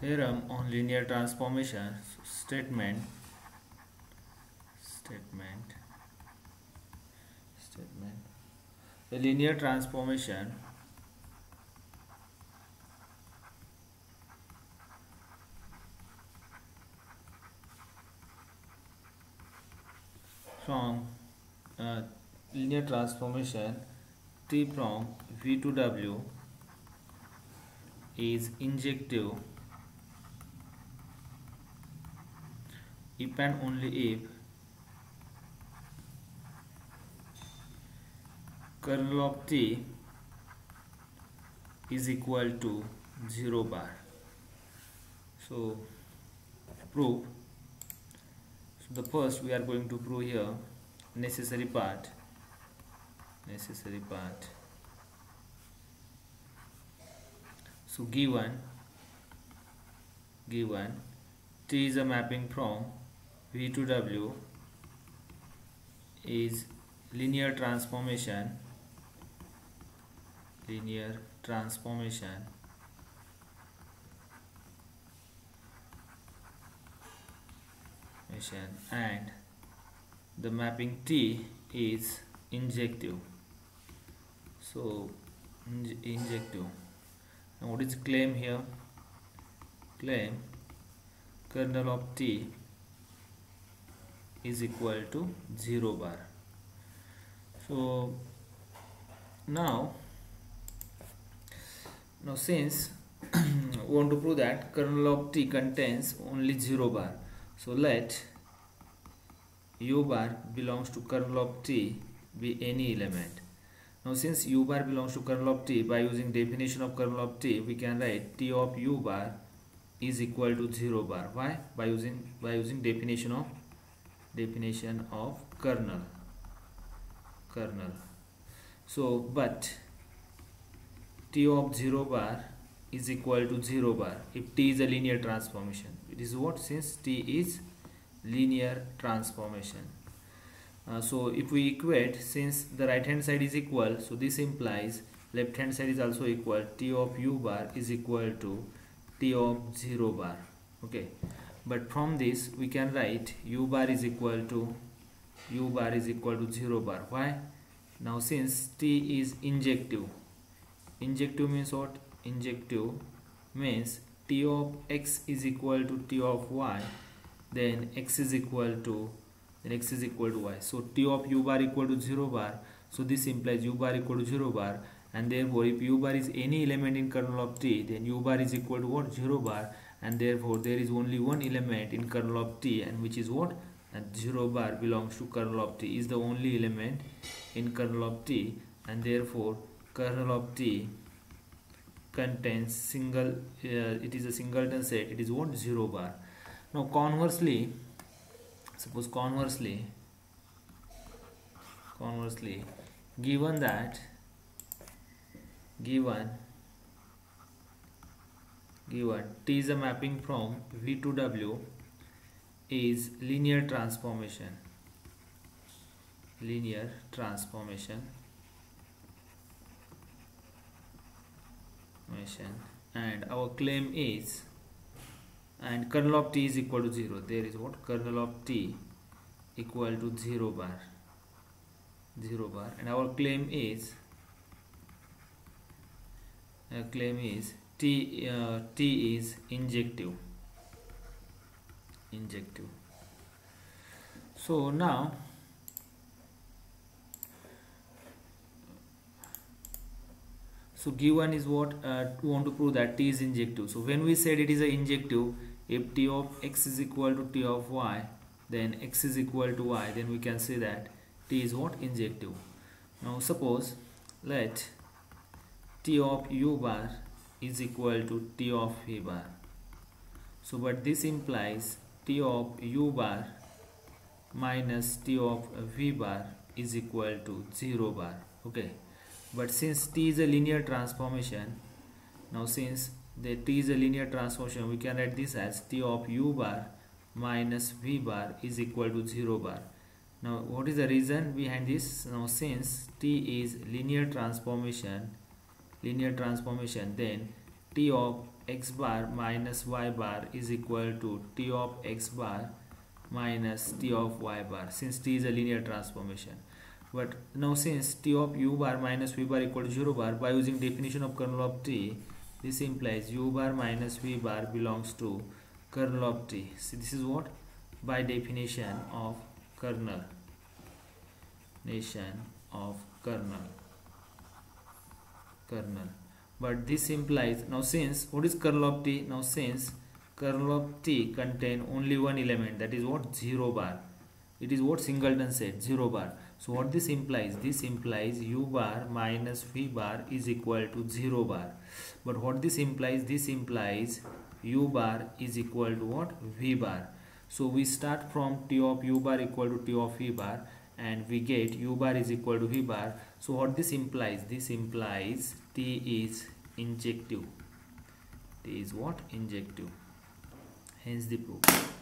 theorem on linear transformation statement statement statement a linear transformation from uh, linear transformation T from V to W is injective if and only if kernel of T is equal to 0 bar. So prove so the first we are going to prove here necessary part necessary part. So given given T is a mapping from V to W is linear transformation linear transformation. And the mapping T is injective. So injective. And what is claim here? Claim kernel of T is equal to 0 bar. So now now since we want to prove that kernel of T contains only 0 bar so let u bar belongs to kernel of T be any element. Now since u bar belongs to kernel of T by using definition of kernel of T we can write T of u bar is equal to 0 bar. Why? By using by using definition of definition of kernel. Kernel. So but t of 0 bar is equal to 0 bar if t is a linear transformation. It is what? Since t is linear transformation. Uh, so if we equate since the right hand side is equal so this implies left hand side is also equal. T of u bar is equal to t of 0 bar. Okay but from this we can write u bar is equal to u bar is equal to 0 bar. Why? Now since t is injective injective means what? Injective means t of x is equal to t of y then x is equal to then x is equal to y. So t of u bar equal to 0 bar. So this implies u bar equal to 0 bar. And therefore if u bar is any element in kernel of t then u bar is equal to what? 0 bar and therefore there is only one element in kernel of t and which is what? And 0 bar belongs to kernel of t is the only element in kernel of t. And therefore kernel of t contains single uh, it is a singleton set it is what? 0 bar. Now conversely suppose conversely conversely given that given given T is a mapping from V to W is linear transformation. Linear transformation. And our claim is and kernel of t is equal to 0 there is what? Kernel of t equal to 0 bar. 0 bar. And our claim is uh, claim is T uh, T is injective. Injective. So now so given is what uh, we want to prove that T is injective. So when we said it is a injective if T of x is equal to T of y then x is equal to y then we can say that T is what? Injective. Now suppose let T of u bar is equal to T of v bar. So but this implies T of u bar minus T of v bar is equal to 0 bar. Okay. But since T is a linear transformation, now since the T is a linear transformation, we can write this as T of u bar minus v bar is equal to 0 bar. Now what is the reason behind this? Now since T is linear transformation linear transformation then t of x bar minus y bar is equal to t of x bar minus t of y bar since t is a linear transformation. But now since t of u bar minus v bar equal to 0 bar by using definition of kernel of t this implies u bar minus v bar belongs to kernel of t. See this is what? By definition of kernel. Nation of kernel kernel. But this implies now since what is kernel of t? Now since kernel of t contain only one element that is what? 0 bar. It is what singleton said 0 bar. So what this implies this implies u bar minus v bar is equal to 0 bar. But what this implies this implies u bar is equal to what? V bar. So we start from t of u bar equal to t of v bar and we get u bar is equal to v bar. So what this implies? This implies t is injective. T is what? Injective. Hence the proof